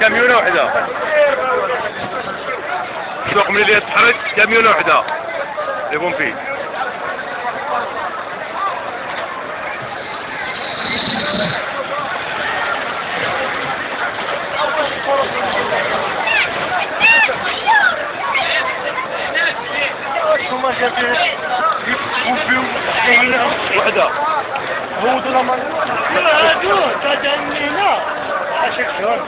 كاميونة واحدة سوق ملي يتحرك كاميونة واحدة لي بومبي هما جابين يبوبيو هنا وحدة هو دول ما هادو تاع المينا اشك شهر